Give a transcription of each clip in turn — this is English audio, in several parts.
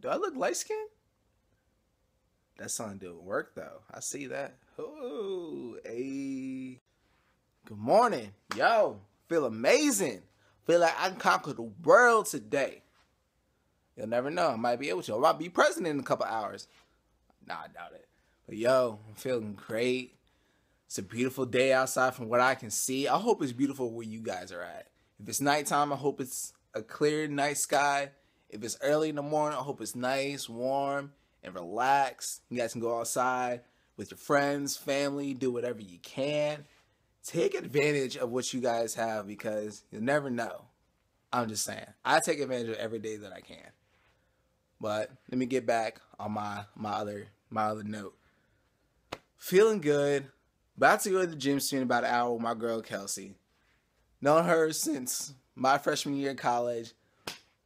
Do I look light skinned? That sun didn't work though. I see that. Oh, hey. Good morning. Yo, feel amazing. Feel like I can conquer the world today. You'll never know. I might be able to. I might be president in a couple hours. Nah, I doubt it. But yo, I'm feeling great. It's a beautiful day outside from what I can see. I hope it's beautiful where you guys are at. If it's nighttime, I hope it's a clear night sky. If it's early in the morning, I hope it's nice, warm, and relaxed. You guys can go outside with your friends, family, do whatever you can. Take advantage of what you guys have because you'll never know. I'm just saying. I take advantage of every day that I can. But let me get back on my my other my other note. Feeling good. About to go to the gym soon about an hour with my girl Kelsey. Known her since my freshman year in college.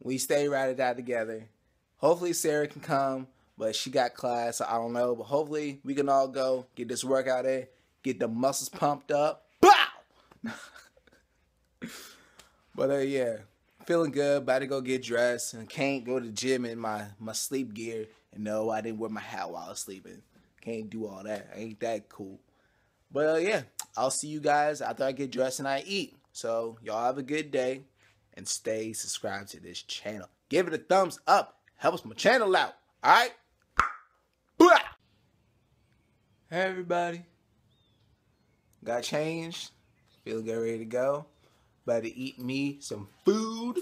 We stay right at that together. Hopefully Sarah can come but she got class, so I don't know. But hopefully we can all go get this workout in, get the muscles pumped up. Bow! but uh, yeah, feeling good. About to go get dressed, and can't go to the gym in my my sleep gear. And no, I didn't wear my hat while I was sleeping. Can't do all that. Ain't that cool? But uh, yeah, I'll see you guys after I get dressed and I eat. So y'all have a good day and stay subscribed to this channel. Give it a thumbs up. Helps my channel out. All right. Hey everybody. Got changed. Feel good, ready to go. About to eat me some food.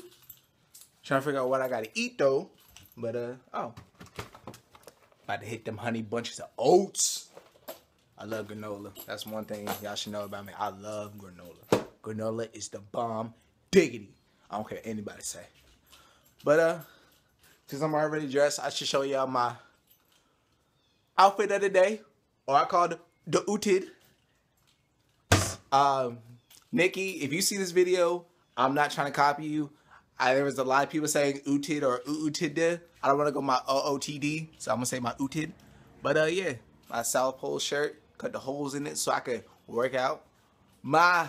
Trying to figure out what I gotta eat though. But uh oh. About to hit them honey bunches of oats. I love granola. That's one thing y'all should know about me. I love granola. Granola is the bomb diggity. I don't care anybody say. But uh since I'm already dressed, I should show y'all my outfit of the day or I called the Utid. Um, Nikki, if you see this video, I'm not trying to copy you. I, there was a lot of people saying Utid or Utid. I don't want to go my OOTD, so I'm gonna say my Utid. But uh, yeah, my South Pole shirt, cut the holes in it so I could work out. My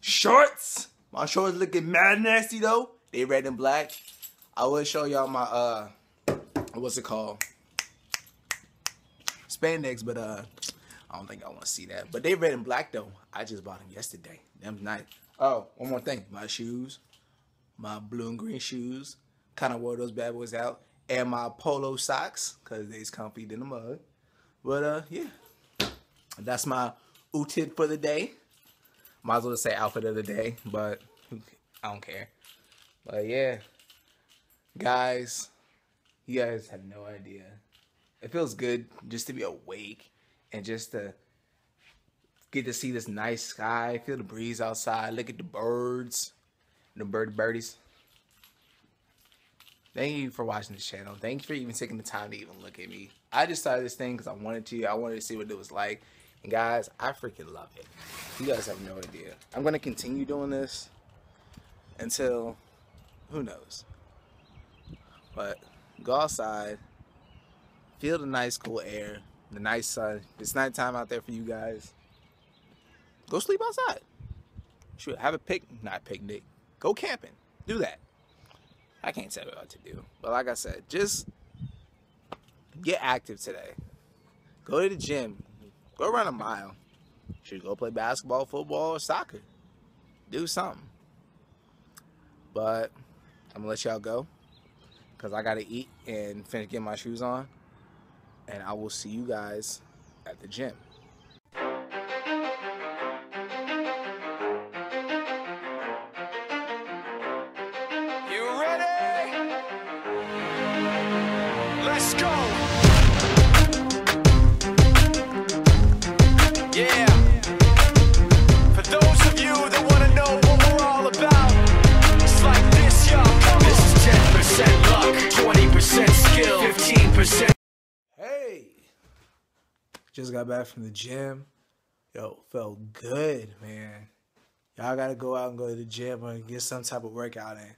shorts, my shorts looking mad nasty though. They red and black. I will show y'all my uh, what's it called? spandex, but uh, I don't think I want to see that. But they red and black though. I just bought them yesterday. Them nice. Oh, one more thing. My shoes, my blue and green shoes. Kind of wore those bad boys out, and my polo socks because they's comfy in the mud. But uh, yeah, that's my utid for the day. Might as well say outfit of the day, but I don't care. But yeah, guys, you guys have no idea it feels good just to be awake and just to get to see this nice sky, feel the breeze outside, look at the birds, the bird birdies. Thank you for watching this channel. Thank you for even taking the time to even look at me. I just started this thing because I wanted to. I wanted to see what it was like. And guys, I freaking love it. You guys have no idea. I'm going to continue doing this until, who knows. But go outside, Feel the nice cool air, the nice sun. It's nighttime out there for you guys. Go sleep outside. Sure, have a pic, not picnic. Go camping. Do that. I can't tell you what to do. But like I said, just get active today. Go to the gym. Go run a mile. Should go play basketball, football, or soccer. Do something. But I'm gonna let y'all go because I gotta eat and finish getting my shoes on and I will see you guys at the gym. Yeah. For those of you that want to know what we're all about, it's like this, y'all. This is 10% luck, 20% skill, 15% just got back from the gym. Yo, felt good, man. Y'all gotta go out and go to the gym or get some type of workout in.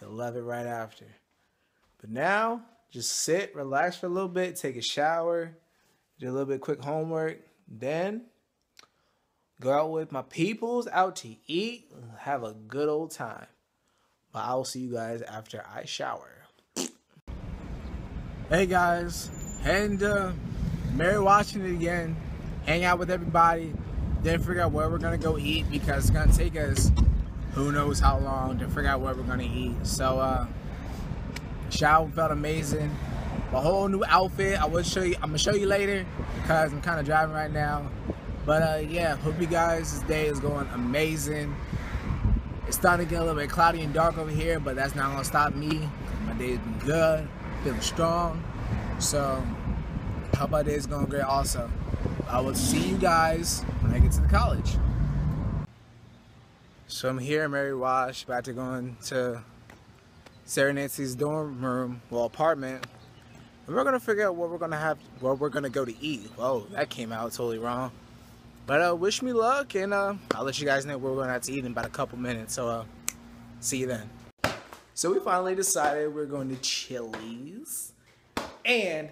You'll love it right after. But now, just sit, relax for a little bit, take a shower, do a little bit quick homework, then go out with my peoples out to eat, have a good old time. But I will see you guys after I shower. Hey guys, heading to Mary Washington again, hang out with everybody, then figure out where we're gonna go eat because it's gonna take us who knows how long to figure out where we're gonna eat. So uh shower felt amazing. My whole new outfit, I will show you I'm gonna show you later because I'm kinda driving right now. But uh yeah, hope you guys this day is going amazing. It's starting to get a little bit cloudy and dark over here, but that's not gonna stop me. My day's been good, feeling strong. So, hope my day's going great also. I will see you guys when I get to the college. So I'm here in Mary Wash, about to go into Sarah Nancy's dorm room, well apartment. And we're gonna figure out what we're gonna have, where we're gonna go to eat. Whoa, that came out totally wrong. But uh, wish me luck, and uh, I'll let you guys know where we're gonna have to eat in about a couple minutes. So uh, see you then. So we finally decided we're going to Chili's, and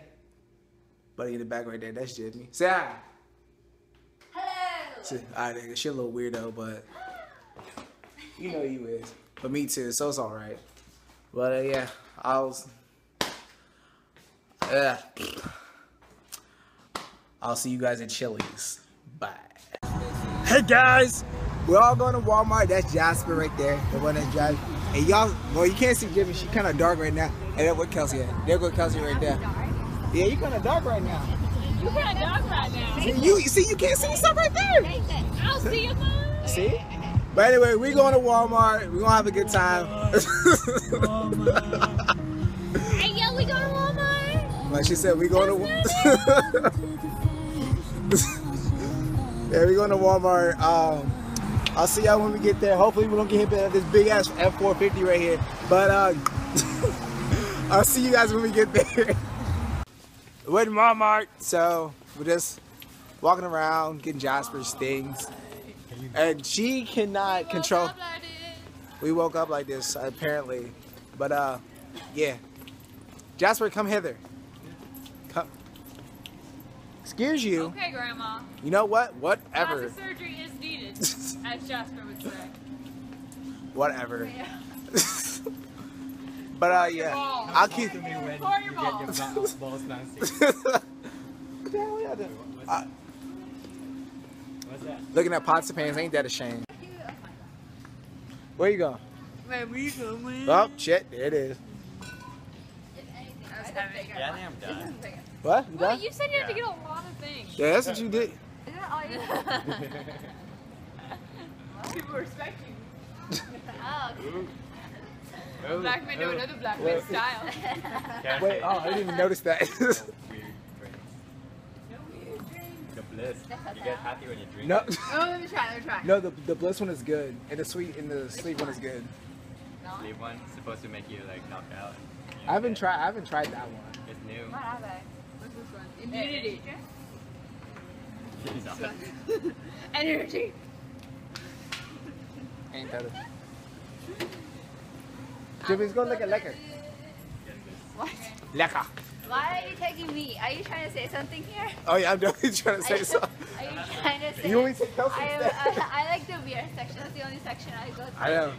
buddy in the back right there, that's Jimmy. Say hi. Hello. Alright, nigga, she a little weirdo, but you know you is. But me too, so it's alright. But uh, yeah, I was. Yeah. I'll see you guys at Chili's. Bye. Hey guys, we're all going to Walmart. That's Jasper right there, the one that's driving. And y'all, well, you can't see Jimmy. She's kind of dark right now. And then what Kelsey at? There go Kelsey right there. Yeah, you kind of dark right now. You kind of dark right now. You, you see, you can't see stuff right there. I'll see you, Mom. See? But anyway, we going to Walmart. We're gonna have a good time. Hey, like she said, we going to Yeah, we going to Walmart. Um I'll see y'all when we get there. Hopefully we don't get hit by this big ass F450 right here. But uh I'll see you guys when we get there. We're in Walmart, so we're just walking around, getting Jasper's things. And she cannot control We woke up like this, apparently. But, uh, yeah. Jasper, come hither. Come. Excuse you. Okay, Grandma. You know what? Whatever. Plastic surgery is needed, as Jasper would say. Whatever. but, uh, yeah. balls. I'll keep. Pour your balls. balls nasty. What the hell y'all doing? Uh, What's that? looking at pots and pans, ain't that a shame? Where you going? Where we going? Oh, shit. There it is. That's heavy. Yeah, I think I'm done. What? You Well, done? you said you had to get a lot of things. Yeah, that's what you did. People respect you. Oh, Black men do another black man style. Wait, oh, I didn't even notice that. Weird drinks. The bliss. You get happy when you drink. no, it. Oh, let me try, let me try. no, the, the bliss one is good, and the sweet and the sweet one is good. Sleep one supposed to make you like knock out. I haven't tried. I haven't tried that one. It's new. What are Immunity. Energy. Ain't that a... Jimmy's gonna look at lekker. What? Lekker. Why are you taking me? Are you trying to say something here? Oh yeah, I'm definitely trying to say something. Are you trying to say? You only take Kelsey I, am, instead. I, I like the beer section. That's the only section I go to. I know.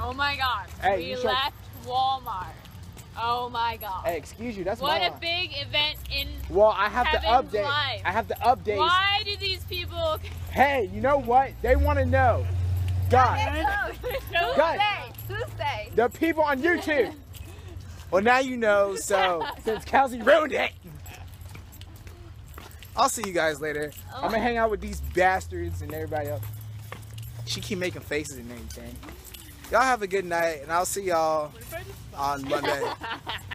Oh my god. Hey, we left Walmart. Oh my god. Hey, excuse you. That's what my a line. big event in. Well, I have to update. life. I have to update. Why do these people. Hey, you know what? They want to know. God, no God. Who say? Who say? the people on YouTube. Well, now you know. So since Kelsey ruined it, I'll see you guys later. I'm gonna oh. hang out with these bastards and everybody else. She keep making faces and everything. Y'all have a good night, and I'll see y'all on Monday.